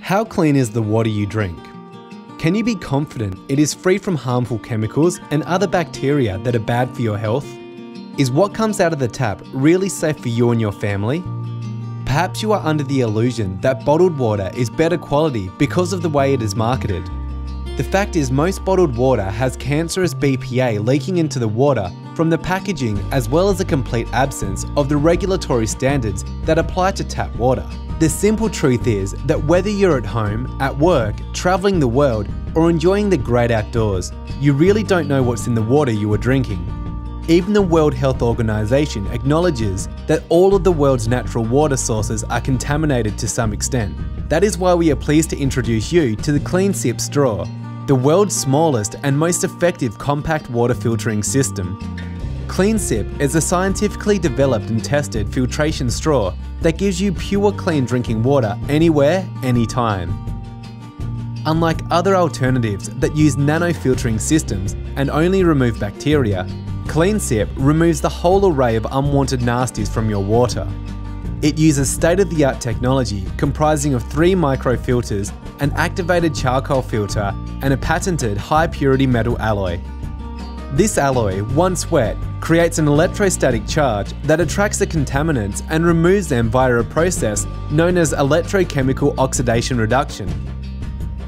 How clean is the water you drink? Can you be confident it is free from harmful chemicals and other bacteria that are bad for your health? Is what comes out of the tap really safe for you and your family? Perhaps you are under the illusion that bottled water is better quality because of the way it is marketed. The fact is, most bottled water has cancerous BPA leaking into the water from the packaging as well as a complete absence of the regulatory standards that apply to tap water. The simple truth is that whether you're at home, at work, travelling the world, or enjoying the great outdoors, you really don't know what's in the water you are drinking. Even the World Health Organization acknowledges that all of the world's natural water sources are contaminated to some extent. That is why we are pleased to introduce you to the CleanSip straw, the world's smallest and most effective compact water filtering system. CleanSip is a scientifically developed and tested filtration straw that gives you pure clean drinking water anywhere, anytime. Unlike other alternatives that use nano filtering systems and only remove bacteria, CleanSip removes the whole array of unwanted nasties from your water. It uses state-of-the-art technology comprising of three microfilters, an activated charcoal filter, and a patented high-purity metal alloy. This alloy, once wet, creates an electrostatic charge that attracts the contaminants and removes them via a process known as electrochemical oxidation reduction.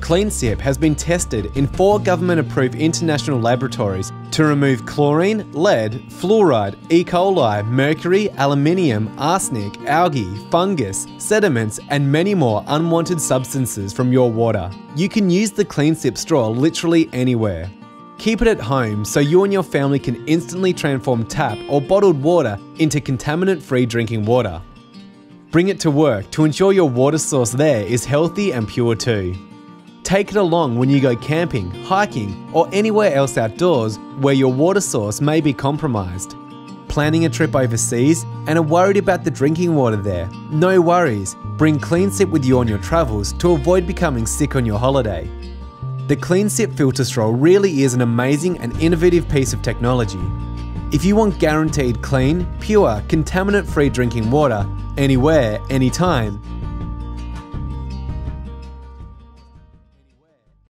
CleanSip has been tested in four government-approved international laboratories to remove chlorine, lead, fluoride, E. coli, mercury, aluminium, arsenic, algae, fungus, sediments, and many more unwanted substances from your water. You can use the CleanSip straw literally anywhere. Keep it at home so you and your family can instantly transform tap or bottled water into contaminant-free drinking water. Bring it to work to ensure your water source there is healthy and pure too. Take it along when you go camping, hiking, or anywhere else outdoors where your water source may be compromised. Planning a trip overseas and are worried about the drinking water there? No worries, bring CleanSip with you on your travels to avoid becoming sick on your holiday. The CleanSip filter straw really is an amazing and innovative piece of technology. If you want guaranteed clean, pure, contaminant free drinking water, anywhere, anytime,